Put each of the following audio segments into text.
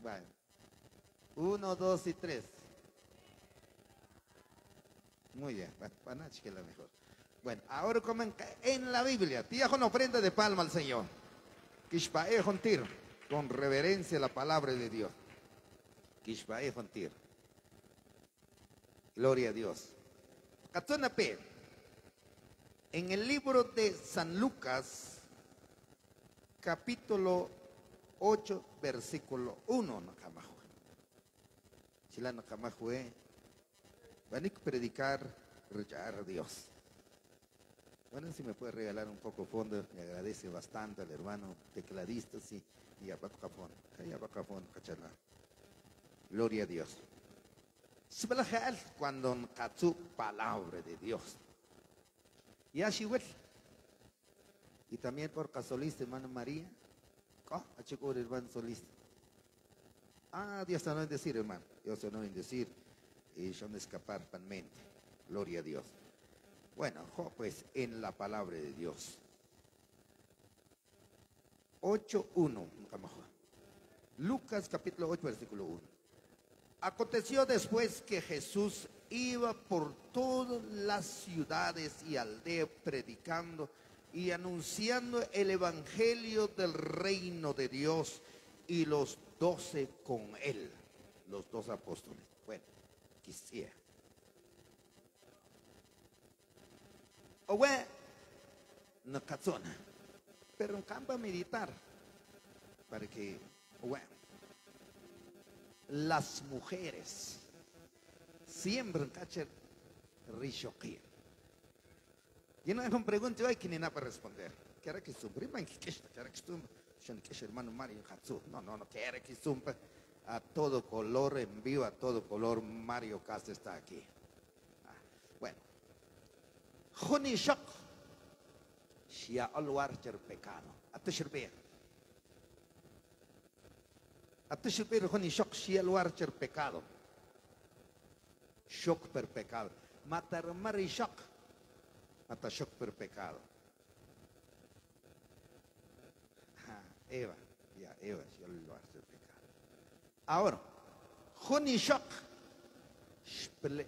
Bueno. Uno, dos y tres. Muy bien, Panachi que es mejor. Bueno, ahora comen en la Biblia. Tía con ofrenda de palma al Señor. Kishpae Jontir, con reverencia la palabra de Dios. Kishpae Jontir. Gloria a Dios. P. En el libro de San Lucas, capítulo 8, versículo 1, no Chilano Camajue, van a predicar, rechazar a Dios. Bueno, si me puede regalar un poco fondo, me agradece bastante al hermano tecladista, sí, y a Bacafón, cachala. Gloria a Dios. Cuando katsu palabra de Dios. Y así Y también por casolista, hermano María. ¿Cómo? A hermano solista. Ah, Dios no en decir, hermano. Dios no en decir. Y son escapar panmente. Gloria a Dios. Bueno, pues en la palabra de Dios. 8.1. Lucas capítulo 8, versículo 1. Aconteció después que Jesús iba por todas las ciudades y aldeas predicando y anunciando el evangelio del reino de Dios y los doce con él, los dos apóstoles. Bueno, quisiera. O bueno, no cazona, pero en campo militar, para que, bueno, las mujeres siempre en cacher. Y no es un pregunta hoy que ni nada para responder. ¿Qué que su prima? ¿Qué era que su hermano Mario No, no, no quiere que zumpa a todo color, en vivo a todo color, Mario Castro está aquí. Ah, bueno. Juni Shok. Shia alwar cher pecado. Ate shirbe. Ate shirbe juni Shok shia alwar cher pecado. Shok per pecado. Matar Mari Shok. Mata Shok per pecado. Eva, ya, Eva, si lo hace pecado. Ahora, Jonishok,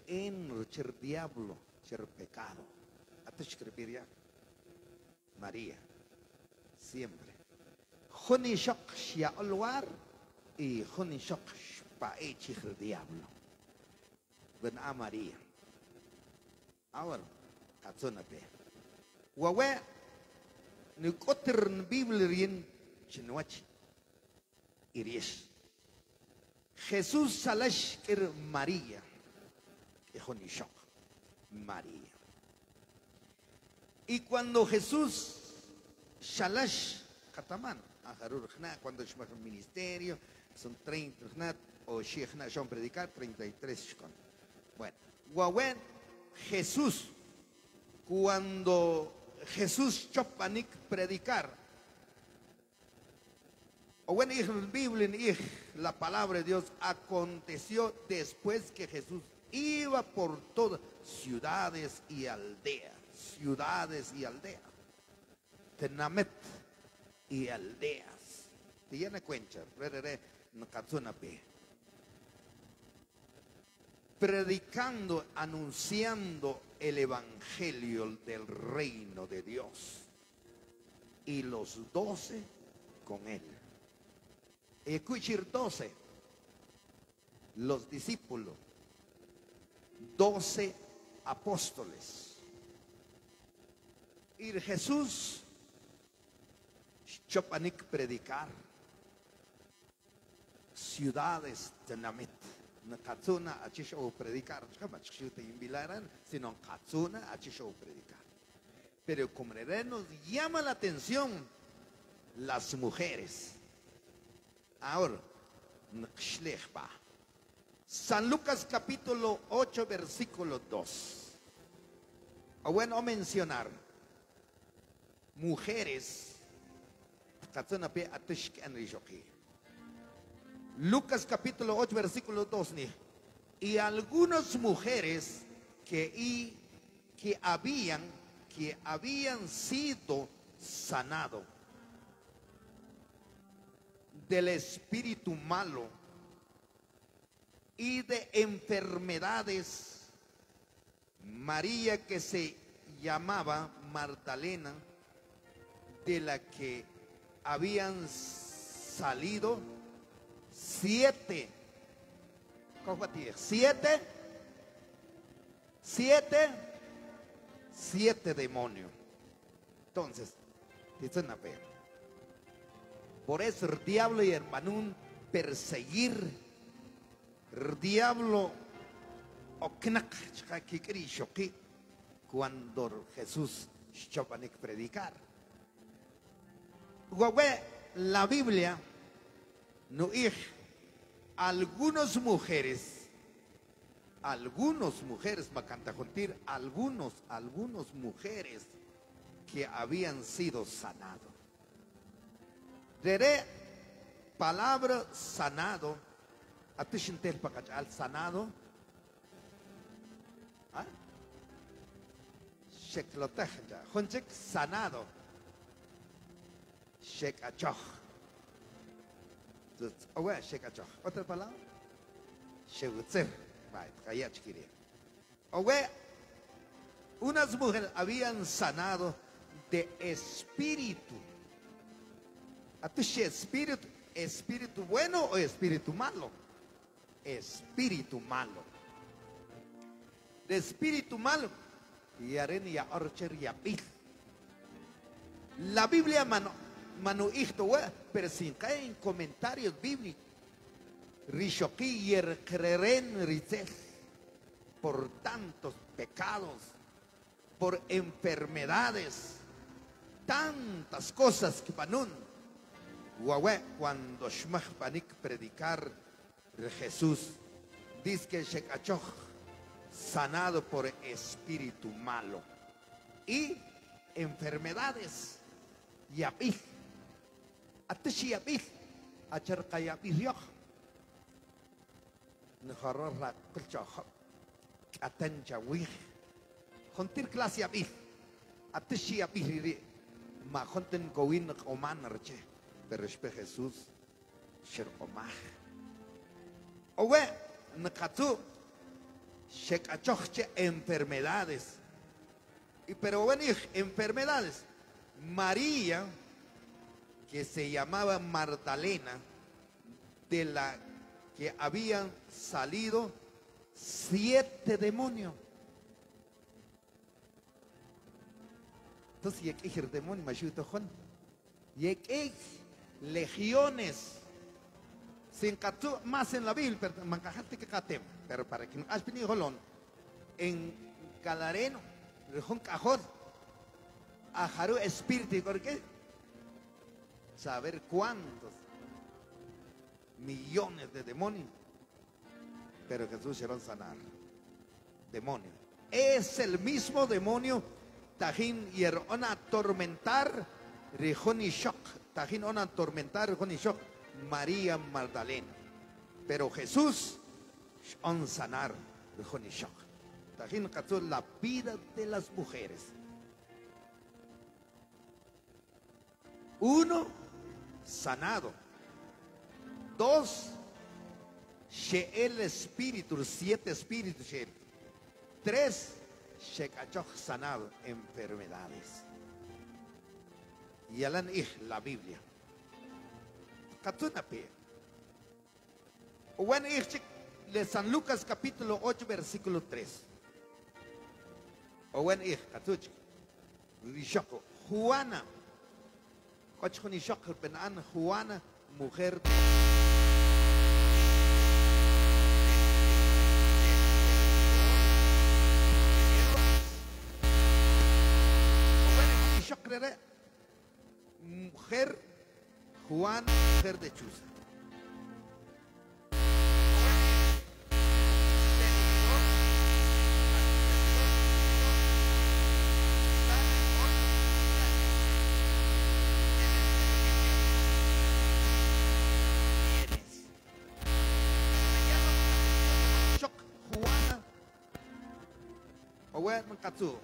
en cher diablo, cher pecado. Hasta escribiría María, siempre. Jonishok, shia olwar, y Jonishok, pa el diablo. Ben a María. Ahora, katsuna pe. Wawe, ni kotir Biblia chinoach iris. Jesús salash er María. Ejonishok. María. Y cuando Jesús shalash kataman, cuando es un ministerio, son 30 o shechna son predicar 33 Bueno, Guawen Jesús cuando Jesús chopanik predicar o bueno, la palabra de Dios aconteció después que Jesús iba por todas ciudades y aldeas, ciudades y aldeas. Tenamet y aldeas. Tiene cuenta, predicando, anunciando el evangelio del reino de Dios. Y los doce con él. Escuchir 12, los discípulos, 12 apóstoles. Y Jesús, Chopanik predicar, ciudades de Namit. Na katsuna achisho predicar, te invilaran, sino katsuna achisho predicar. Pero como nos llama la atención las mujeres Ahora, San Lucas capítulo 8, versículo 2. O bueno mencionar mujeres. Lucas capítulo 8, versículo 2. Y algunas mujeres que, y, que habían que habían sido sanados del espíritu malo y de enfermedades. María que se llamaba Magdalena, de la que habían salido siete. ¿Cómo Siete. Siete. Siete demonios. Entonces, dice una fe. Por eso el diablo y el manún perseguir el diablo cuando Jesús predicar. La Biblia no algunas mujeres, algunas mujeres, canta juntir, algunos, algunos mujeres que habían sido sanados. Diré palabra sanado, al sanado, ¿Ah? sanado, palabra, shegutzer, Owe, unas mujeres habían sanado de espíritu. ¿A tu espíritu? ¿Espíritu bueno o espíritu malo? Espíritu malo. De espíritu malo. La Biblia mano, sin caer en comentarios bíblicos. Rishoki y por tantos pecados, por enfermedades, tantas cosas que panun. Cuando Shmach Panik predicar Jesús, dice que Shekachoch, sanado por espíritu malo y enfermedades. Yapih, atishi yapih, acher kayapih yoch. Nahoror la kulchoch, atan jawih. Hontir kelas yapih, atishi yapih ma honten gowin oman arche pero espe Jesús sher omah owe nakatu shekachoche enfermedades y pero bueno enfermedades María que se llamaba Magdalena de la que habían salido siete demonios Entonces, y el demonio Y legiones. Sin más en la Biblia, mancajate que catem. Pero para que no has venido. En Galareno, rejón cajón. Ajaru espíritu, ¿por qué? Saber cuántos millones de demonios. Pero Jesús se sanar. Demonio. Es el mismo demonio Tajín y ona atormentar Rijoni Shok. Tajín ona atormentar Rijoni Shok. María Magdalena. Pero Jesús on sanar Rijoni Shok. Tajín captó la vida de las mujeres. Uno, sanado. Dos, el espíritu, siete espíritus. Tres, Shekachok sanado enfermedades. Y alan la Biblia. Katuna pe. Bueno, de San Lucas capítulo 8 versículo 3. O bueno, ich katuch. Juana. Kochoni shok benan Juana mujer mujer Juan, mujer de Chuza. Bueno, Katsu.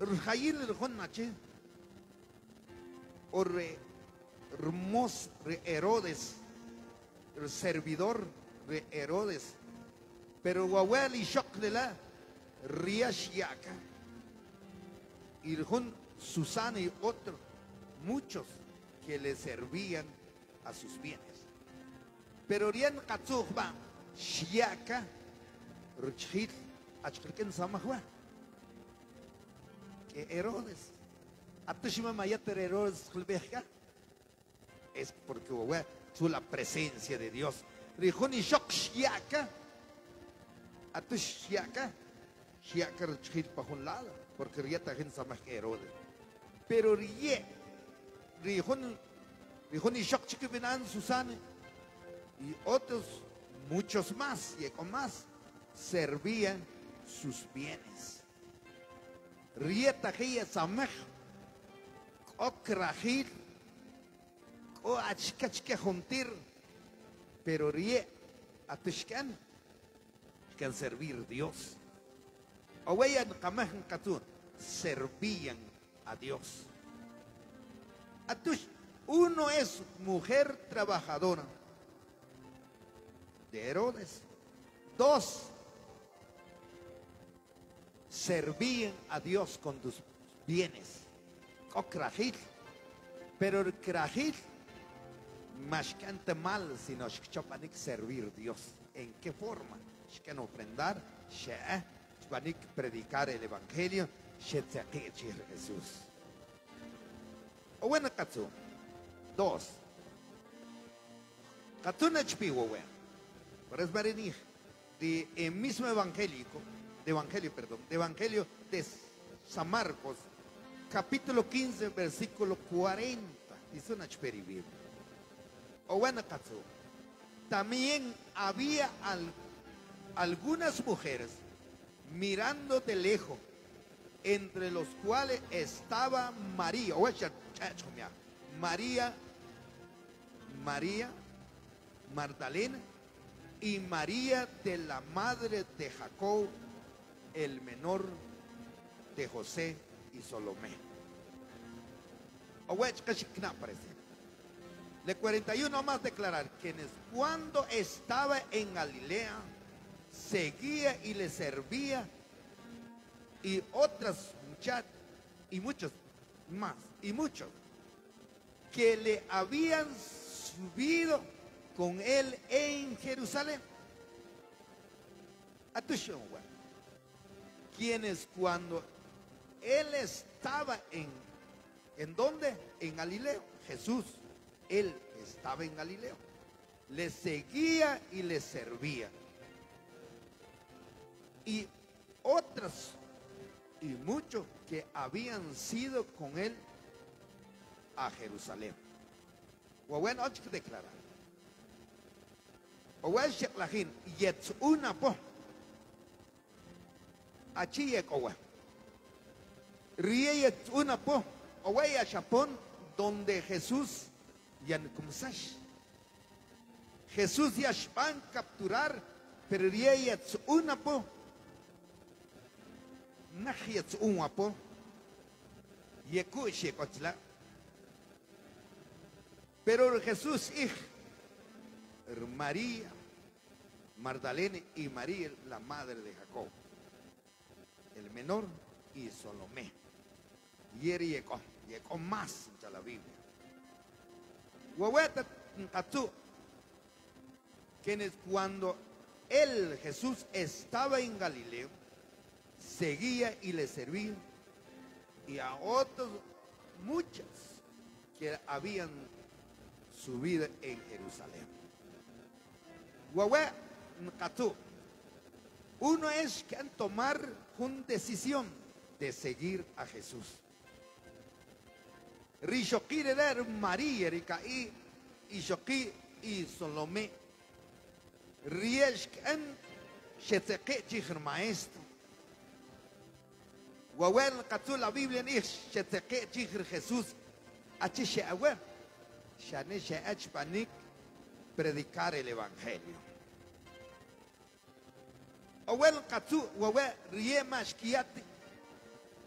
Rjayil el Jonache, o re Rmos, re Herodes, el servidor de Herodes. Pero Wawel y Shoklela, Riashiaka, y Jun, Susana y otros, muchos que le servían a sus bienes. Pero Rian Katsuhba, Shiaka, Ruchit, Achkriken Samahwa, que Herodes, Atushima Mayater Herodes, Hulbeja, es porque tuvo la presencia de Dios. Rijuni Shok Shiaka, Atush Shiaka, Shiaka Ruchit Pahunlada, porque Rieta Gen Samah Herodes. Pero Rie, Rijun, Rijuni Shok Chikibinan Susana, y otros, muchos más, y con más, servían sus bienes. Rieta Gia Samah, Okrahil, o achkachke juntir, pero rie atushkan, que servir Dios. O vean kamahan katu, servían a Dios. Atush, uno es mujer trabajadora de Herodes. Dos, servían a Dios con tus bienes. Okrahil. Pero el krahil más canta mal, sino que servir Dios. ¿En qué forma? Que ofrendar, que predicar el evangelio, Jesús. O bueno, katsu. Dos. Katsu no chpiwo, weón. Por eso de el mismo evangélico, de evangelio, perdón, de evangelio de San Marcos, capítulo 15, versículo 40. Dice una Biblia. O bueno. También había al- algunas mujeres mirando de lejos, entre los cuales estaba María, María, María Magdalena y María de la madre de Jacob, el menor de José y aparece. Le 41 más declarar quienes cuando estaba en Galilea seguía y le servía y otras muchas y muchos más y muchos que le habían subido con él en Jerusalén. Atención, güey. Quienes cuando él estaba en ¿en dónde? En Galileo. Jesús, él estaba en Galileo. Le seguía y le servía. Y otras y muchos que habían sido con él a Jerusalén. O bueno, declarar. O bueno, Rie una po. O bueno, a Japón, donde Jesús ya no sash. Jesús ya capturar, pero rie una po. Nahiet un wapo. Yeku shekotla. Pero Jesús, hija, María, Magdalena y María, la madre de Jacob, el menor y Salomé. Y era llegó, llegó más a la Biblia. Quienes cuando él, Jesús, estaba en Galileo, seguía y le servía, y a otros, muchas, que habían subido en Jerusalén. Huehue, Katsu, uno es que han tomar una decisión de seguir a Jesús. Rishokir era María, y Shoki y Salomé. Rieshkan, Shetzeke, Chicher Maestro. Wawel Katsu, la Biblia ni Shetzeke, Chicher Jesús. Achi Sheawe, Shane Sheach Panik, predicar el Evangelio. Awel Katsu, Wawe, Riema Shkiati,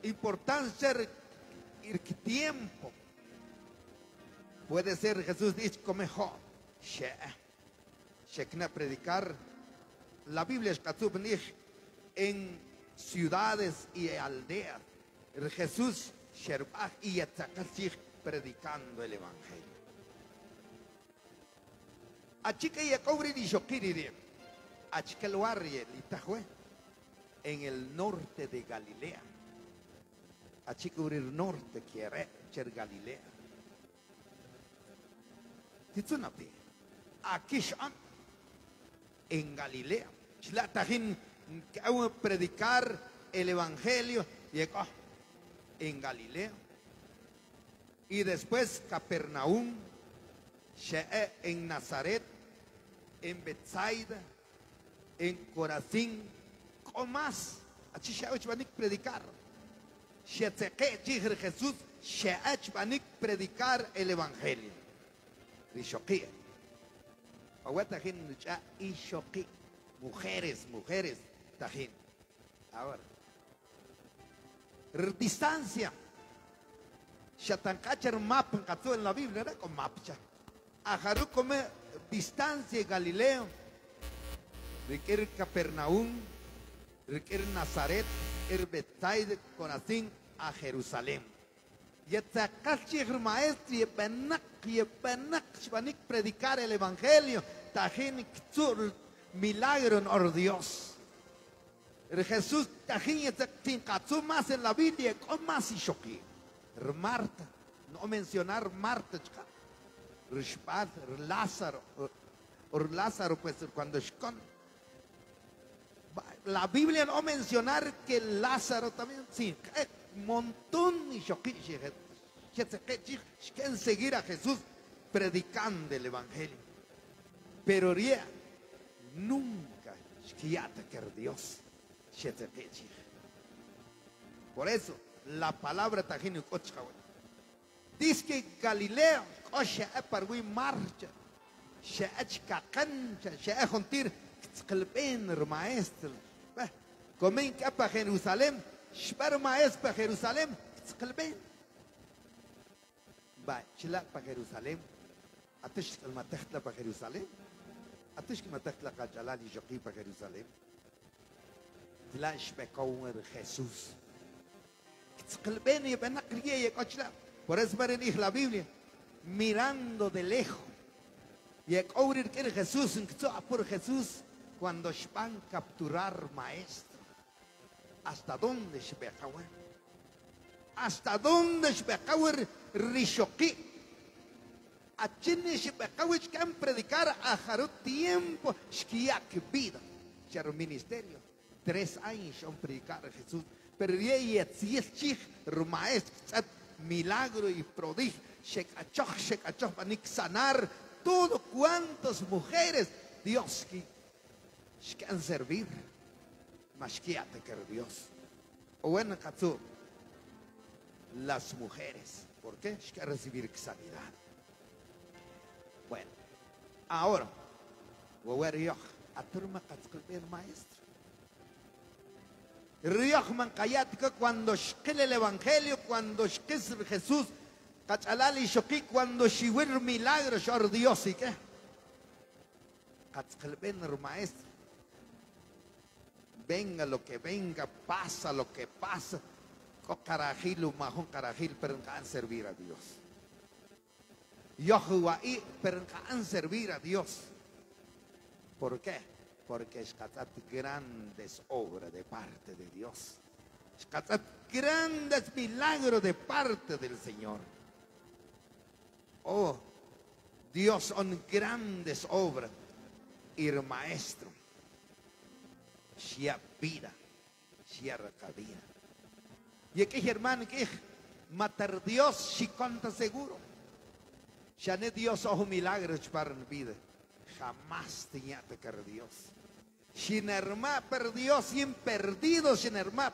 importancia ir tiempo. Puede ser Jesús dice como mejor. shekna predicar la Biblia es katubnich en ciudades y aldeas. Jesús sherbach y predicando el evangelio. Achika y yakobri di shokiriri. En el norte de Galilea. Achika urir norte quiere cher Galilea. Titsunapi. Akishan en Galilea. Shlatahin que predicar el evangelio llegó en Galilea. Y después Capernaum, en Nazaret, en Bethsaida, en Corazín, con más. Así Sheech Banik predicar. Shetzeke Chihir Jesús, Sheech Banik predicar el evangelio. Rishokia. Aguatahin Nucha. Mujeres, mujeres, Tajín. Ahora. Distancia. Shatankacher map en la Biblia, era con mapcha. Ajaru come distancia Galileo. Requiere Capernaum. Requiere Nazaret. Er Bethsaida, Corazín, a Jerusalén. Yetzakachir maestro, yepenak, yepenak, shvanik predicar el evangelio. Tajín ktsur, milagro en Dios. Jesús tajín yetzaktin katsu más en la Biblia, con más y shoki. R- Marta, no mencionar Marta. Rishpat, Lázaro, or Lázaro, pues cuando shkon. La Biblia no mencionar que Lázaro también, sí, eh, montón y shken seguir a Jesús predicando el evangelio. Pero nunca que Dios. Por eso, la palabra tajini. Dice que Galileo, osha eparwi marcha, sheach kakancha, sheach hontir, tzkelben maestro. Comen que para Jerusalén, shper maestro para Jerusalén, tzkelben. Va, chila para Jerusalén, atish el matechla para Jerusalén, atish que matechla kachalali joki para Jerusalén. Tlash bekower Jesús. Tzkelben y benakriye y kochla. Por eso ven en la Biblia, mirando de lejos. Y el cobrir que era Jesús, en que por Jesús, cuando van a capturar maestro. ¿Hasta dónde acabar? ¿Hasta dónde acabar Rishoki? A acabar que han predicar a Jarut tiempo, que vida. Chero ministerio. Tres años han predicar a Jesús. Pero y es chich, maestro, milagro y prodigio. Shekachoch, shekachoch, a sanar todo cuantas mujeres Dios que que que Dios. O bueno, las mujeres. ¿Por qué? Que recibir sanidad. Bueno, ahora, voy a ver a turma el maestro. Rioch man que cuando el evangelio, cuando shkes Jesús, cuando shiwir milagro shor Dios y qué. Kachalben maestro. Venga lo que venga, pasa lo que pasa. Ko carajil, un majón carajil, pero servir a Dios. Yohuah, pero servir a Dios. ¿Por qué? Porque es grandes obras de parte de Dios. Es grandes milagros de parte del Señor. Oh, Dios son grandes obras. El maestro, Shia vida, Shia recabía. Y aquí, hermano, que matar Dios, si conta seguro. Ya no Dios ojo milagros para la vida. Jamás tenía que querer Dios. Sin hermano, per Dios, sin perdido, sin hermano,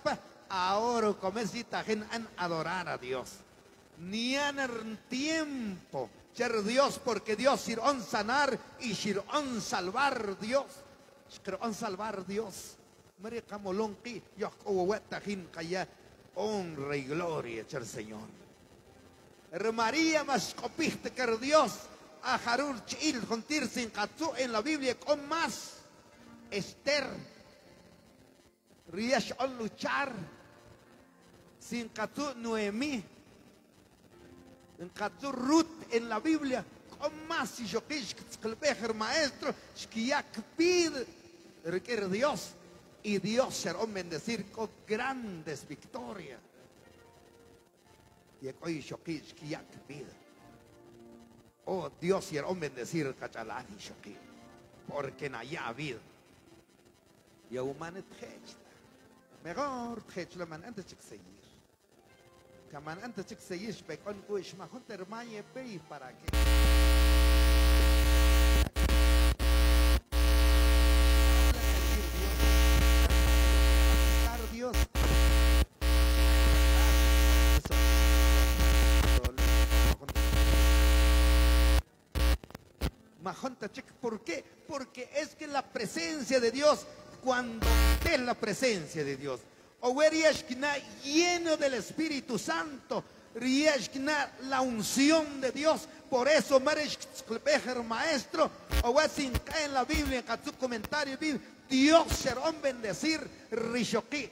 ahora comenzita a adorar a Dios ni en tiempo ser Dios porque Dios sirón sanar y sirón salvar Dios sirón salvar Dios María Camolonqui yo huetajin kaya honra y gloria ser Señor María más copiste que Dios a Harur Chil Jontir sin en la Biblia con más. Esther. Riash on luchar. Sin Katsu Noemí. En Katsu Ruth en la Biblia con más. Si yo el maestro. Shkiyak pide. Requiere Dios. Y Dios será bendecir con grandes victorias. Y hoy Shokish Kiyak pide. Oh, Dios y el hombre decir cachalani shoki. Porque na ya vida. Y a humano tchechla. Mejor tchechla man antes chik seguir. Kaman antes chik seguir pekon kuish ma ¿por qué? Porque es que la presencia de Dios, cuando es la presencia de Dios, o lleno del Espíritu Santo, la unción de Dios, por eso maestro, o en la Biblia, en su comentario, Dios será bendecir Rishoki.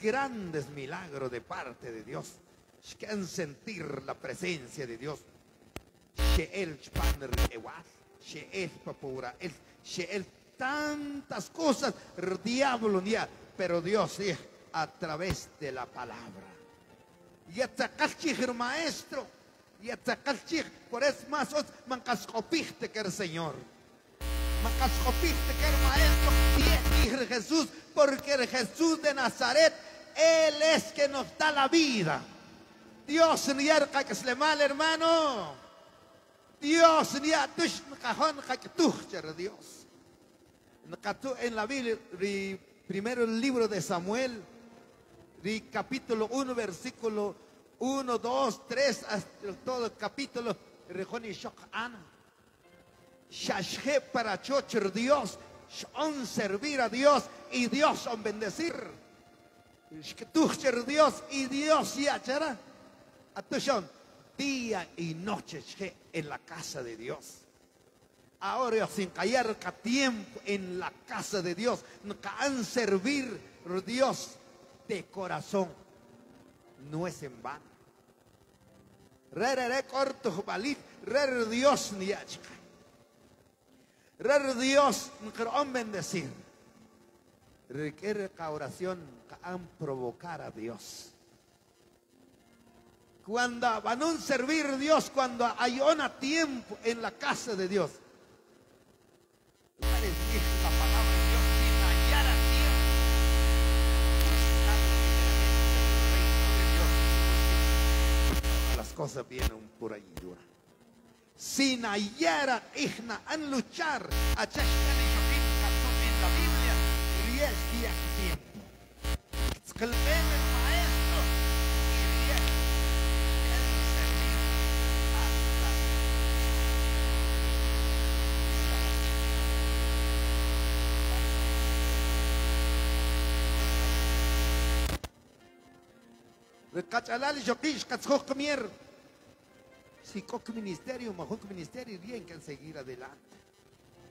Grandes milagros de parte de Dios. Que sentir la presencia de Dios. She'el Ewaz, She'el Papura, She'el tantas cosas, diablo ya, pero Dios a través de la palabra. Y el maestro, y por eso más os mancascopiste que el Señor. Mancascopiste que el maestro, y es Jesús, porque el Jesús de Nazaret, Él es que nos da la vida. Dios ni que se le mal, hermano. Dios ni a tush cajón Dios. En la Biblia, el libro de Samuel, capítulo 1, versículo 1, 2, 3, hasta todo el capítulo, Rejoni Shok Ana. Shashje para chocher Dios, on servir a Dios y Dios on bendecir. Dios y Dios ya chara. Atushon día y noche en la casa de Dios. Ahora sin callar tiempo en la casa de Dios, han servir Dios de corazón. No es en vano. Rere corto balit, rere Dios ni Rere Dios han bendecir. Requiere oración han provocar a Dios cuando van a servir Dios, cuando hay un tiempo en la casa de Dios. Las cosas vienen por dura. Sin hallar Igna, en luchar Biblia, Cachalal Jokish, Katzhoch Kamier. Si coque ministerio, Mahok ministerio, bien que seguir adelante.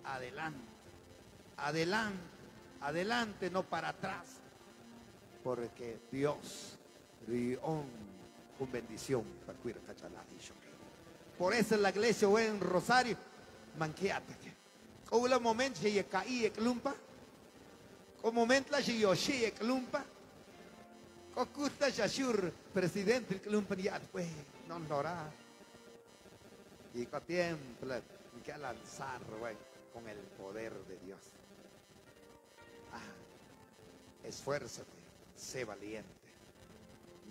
Adelante. Adelante. Adelante, no para atrás. Porque Dios, Rion, con bendición para cuidar Cachalal Por eso en la iglesia o en Rosario, manqueate. Como un momento se caí e lumpa. Como momento la se yoshi e lumpa. Okusta Shashur, presidente del Clumpaniat, pues, no lora. Y con tiempo que lanzar, güey, con el poder de Dios. Ah, esfuérzate, sé valiente,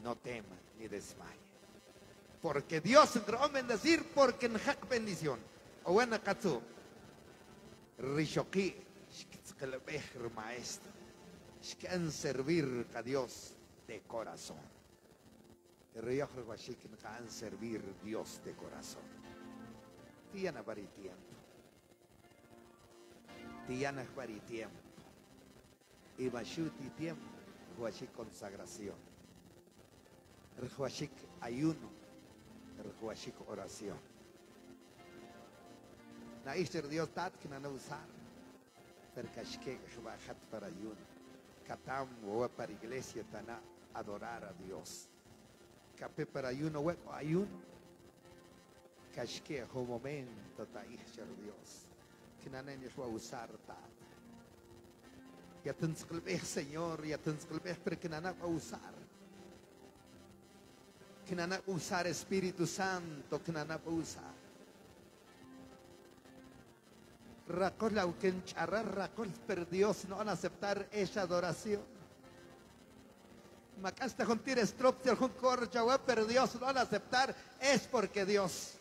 no temas ni desmaye. Porque Dios entró a bendecir, porque en hack bendición. O bueno, katsu, rishoki, maestro, que servir a Dios de corazón. Han servir Dios de corazón. Tiana vari tiempo. Tiana vari tiempo. Y bashuti tiempo. Huashik consagración. Huashik ayuno. Huashik oración. Na isher Dios tat que na usar. Per kashke bajar para ayuno. Katam o para iglesia tana adorar a Dios. Capé para ayuno hueco ayuno. Kashke ho momento ta isher Dios. Que na nenes va a usar tat. Ya tenskelbeh Señor, ya tenskelbeh pero va a usar. A usar Espíritu Santo, a usar. Racol, aunque encharrar racol, pero Dios no van a aceptar esa adoración. Macasta con tires tropter con corcha, pero Dios no van a aceptar, es porque Dios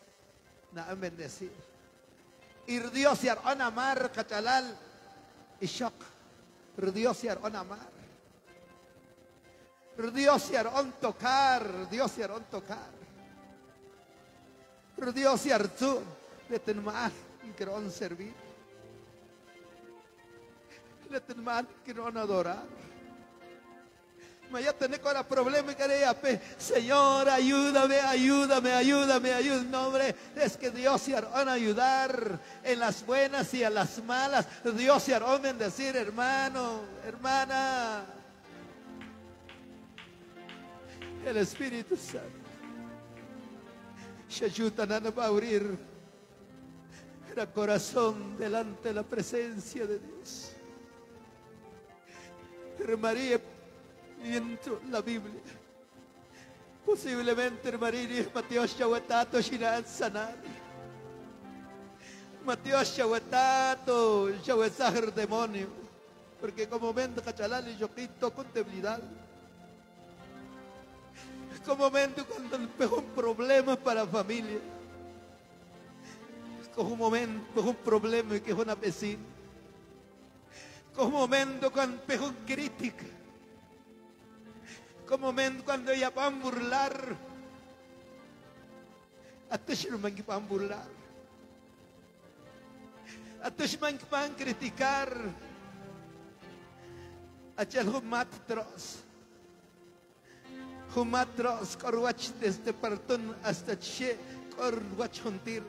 na bendecir. Ir Dios y arón amar, cachalal y shock. Ir Dios y arón amar. Ir Dios y arón tocar, Dios y arón tocar. Ir Dios y arzu, de tenmar, y que no servir. Le tenman que no adorar. Me ya tener con el problema y quería pe, Señor, ayúdame, ayúdame, ayúdame, ayúdame. No, hombre, es que Dios se hará ayudar en las buenas y en las malas. Dios se hará bendecir, hermano, hermana. El Espíritu Santo. Se ayudan a abrir el corazón delante de la presencia de Dios. Pero María, viendo la Biblia, posiblemente María Mateo Shawatato Shinan sanar. Mateo Shawatato Shawezahar demonio. Porque como mente cachalal y yo quito con debilidad. Como mente cuando empezó un problema para la familia. Como un momento, un problema que es una vecina como momento cuando empezó crítica, como momento cuando ella van burlar, si no van burlar, hasta si van criticar, el humatros, humatros, corwach desde partón hasta che, corwach juntir,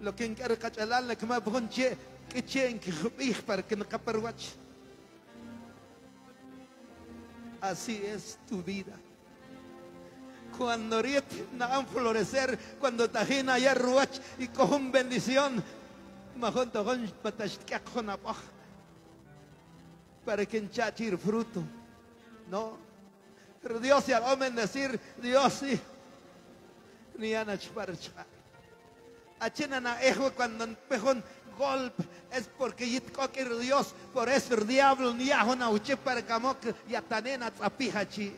lo que encarga cachalal, la que más bonche, que chen que para que no caparwach. Así es tu vida. Cuando riet na florecer, cuando tajina ya ruach y con bendición, para que enchachir fruto. No. Pero Dios se al decir, Dios sí. Ni ana chparcha. Achena na ejo cuando empejón golpe es porque yitkoker Dios, por eso el diablo ni a una uche para camok y atanena tzapihachi.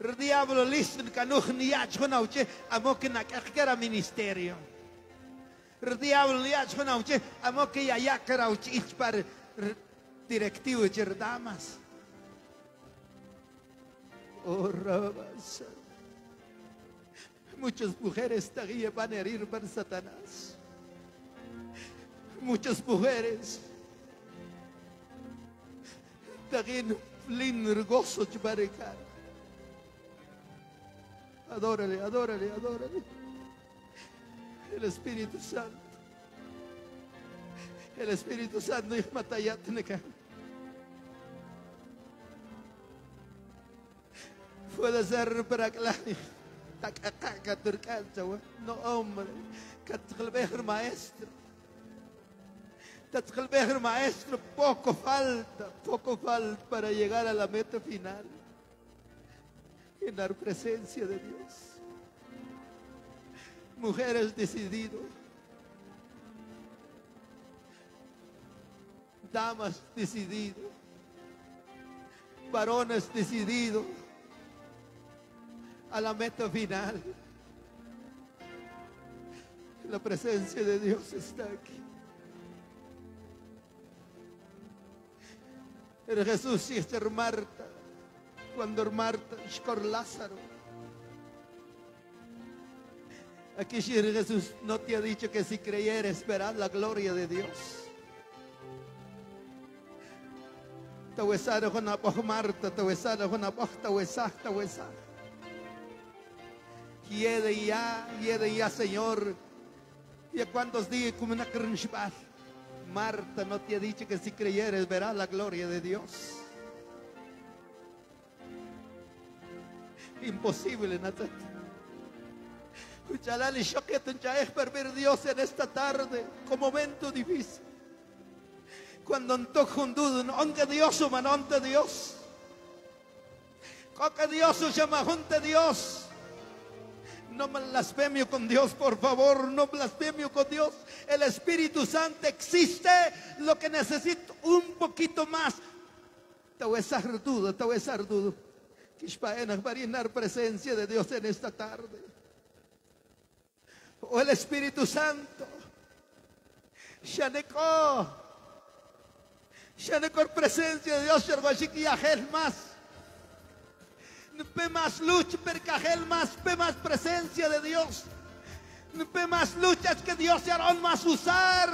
El diablo listo kanuch ni a una uche amok na ministerio. El diablo ni a una uche amok ya ya kera uche para directivo de damas. Oh, rabasa. Muchas mujeres todavía van a herir por Satanás. Muchas mujeres lindo gozo chubaricar. Adórale, adórale, adórale. El Espíritu Santo. El Espíritu Santo es matayatneca. Puede ser para claro. No, hombre. Katgelbeger maestro. Katgelbeger maestro, poco falta, poco falta para llegar a la meta final. En la presencia de Dios. Mujeres decidido. Damas decidido. Varones decididos a la meta final. La presencia de Dios está aquí. Era Jesús y Esther Marta, cuando Marta por Lázaro. Aquí Jesús no te ha dicho que si creyeres esperad la gloria de Dios. La Marta, te con la te Yede ya, yede ya, Señor, Y a cuantos dije como una. Marta no te ha dicho que si creyeres verás la gloria de Dios. Imposible, Natal. Uchalali shoketan chaej per ver Dios en esta tarde, como momento difícil. Cuando antojo un dudo, onde Dios o manonte Dios. Coca Dios llama Dios. No blasfemio con Dios, por favor, no blasfemio con Dios. El Espíritu Santo existe. Lo que necesito un poquito más. Te voy a estar duda, te voy a estar llenar presencia de Dios en esta tarde. O el Espíritu Santo. Shaneko. Shaneko presencia de Dios, Sherwashiki Yahel más. Pe más lucha, percajel más, pe más presencia de Dios. Pe más lucha es que Dios se hará más usar.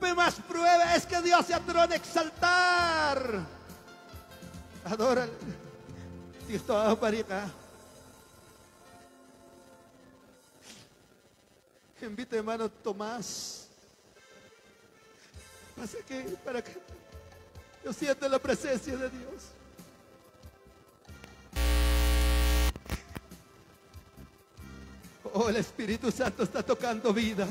Pe más prueba es que Dios se hará exaltar. Adórale. Dios todo para acá. Invita hermano Tomás. Pasa que para que yo siento la presencia de Dios. Oh, el Espíritu Santo está tocando vida.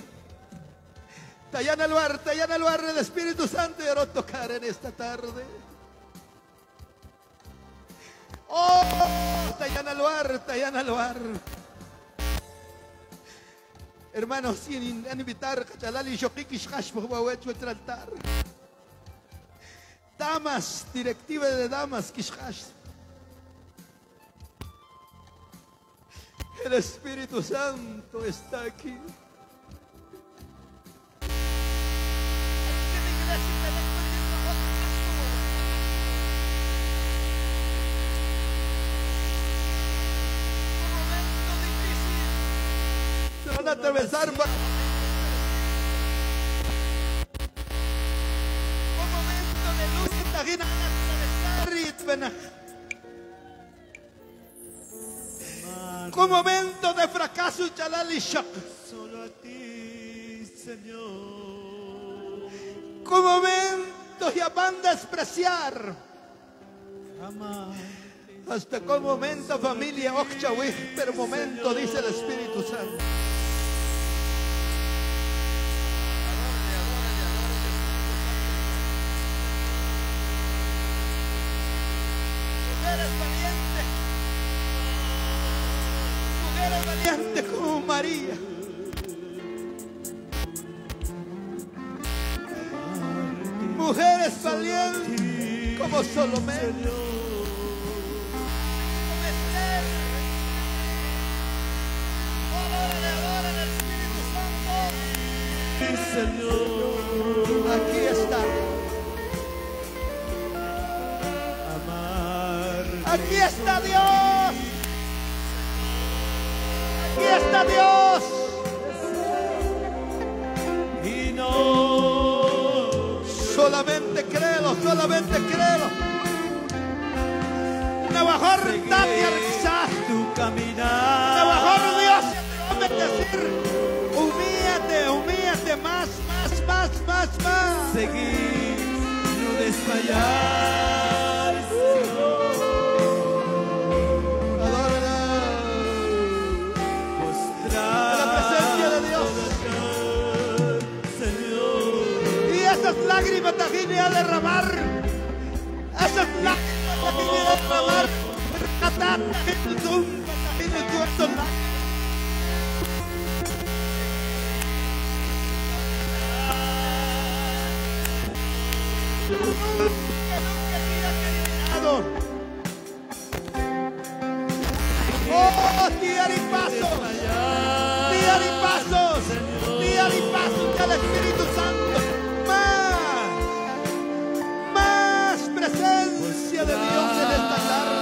Tayana Luar, Tayana Luar, el Espíritu Santo quiero tocar en esta tarde. Oh, Tayana Luar, Tayana Luar. Hermanos, sin invitar, Cachalali, altar. Damas, directiva de damas, Kishkash. El Espíritu Santo está aquí. Se van a atravesar. Un momento de luz, Un momento de fracaso, y shock. Solo a ti, Señor. Un momento y van a despreciar. Jamás. Hasta con momento, familia, Okchawih, pero momento, dice el Espíritu Santo. María. Mujeres valientes como Santo. Señor. Aquí está. Aquí está Dios. Aquí está Dios. Y no. Solamente créelo, solamente créelo. Navajor Rixá. Tu caminar. Navajor Dios bendecir. Humíate, humíate más, más, más, más, más. Seguir. No desmayar. Vine a derramar. Esas lágrimas te vine a derramar. Rescatar en tu tumba, te vine tu lágrimas. Oh, tía y pasos, tía y pasos, tía y pasos del Espíritu de Dios en esta tarde.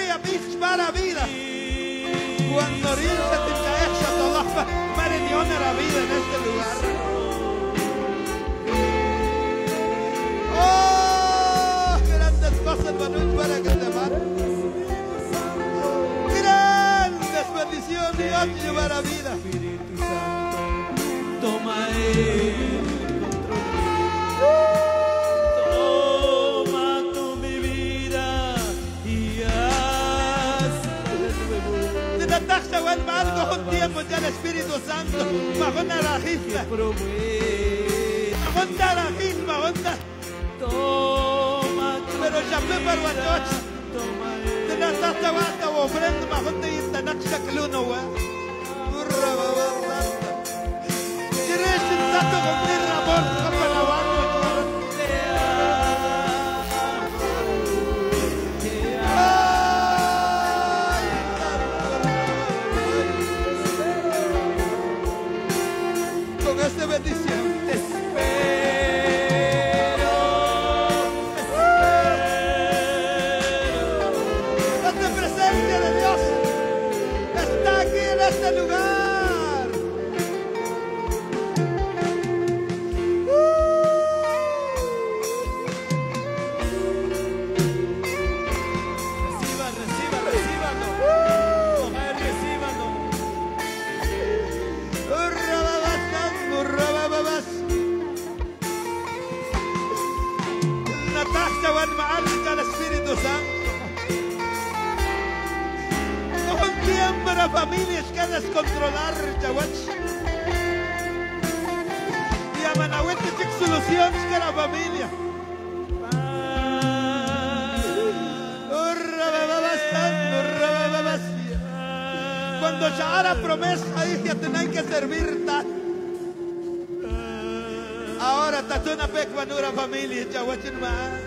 gloria mis maravillas. Cuando oriente tu cabeza, todas para y honra la vida en este lugar. Oh, grandes cosas, Manuel, para que te van. Grandes bendiciones, Dios llevará vida. Espíritu Santo, toma el control. ¡Uh! buen marco un tiempo del Espíritu Santo. Bajo narajista. Bajo narajista, bajo Toma, Pero ya fue para Guatoch. Tena tata wata wa ofrenda bajo te yintanaksha kluno wa. Urra wa wa. Diresh tato cumplir familia ya wachin ma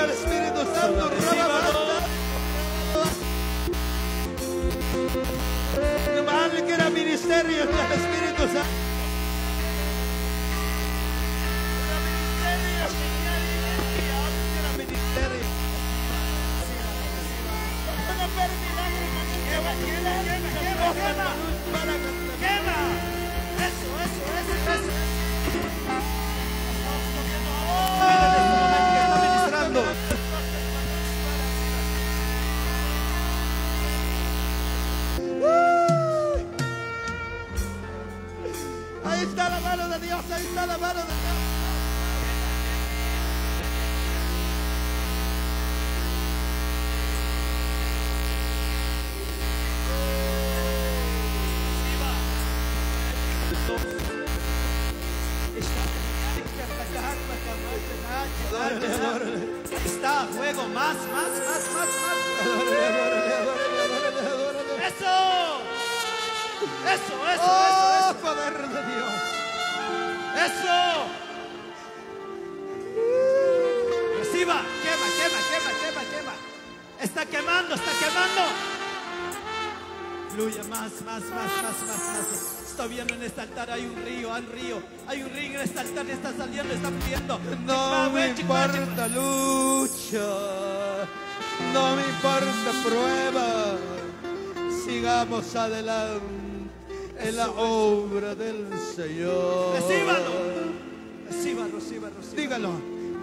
Ven al Espíritu Santo, Mal que era ministerio del Espíritu Santo. Quema, quema, quema, quema, quema. Está quemando, está quemando. Fluye más, más, más, más, más, más. Estoy viendo en este altar hay un río, hay un río, hay un río en este altar, está saliendo, está fluyendo. No me importa lucha, no me importa prueba. Sigamos adelante en la obra del Señor. Recíbalo. Reciba, reciba. Dígalo,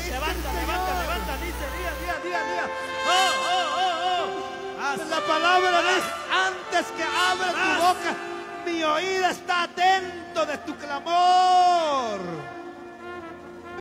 dice. Levanta, levanta, levanta, dice, día, día, día, día. Oh, oh, oh, oh. La palabra dice, antes que abra tu boca, mi oído está atento de tu clamor.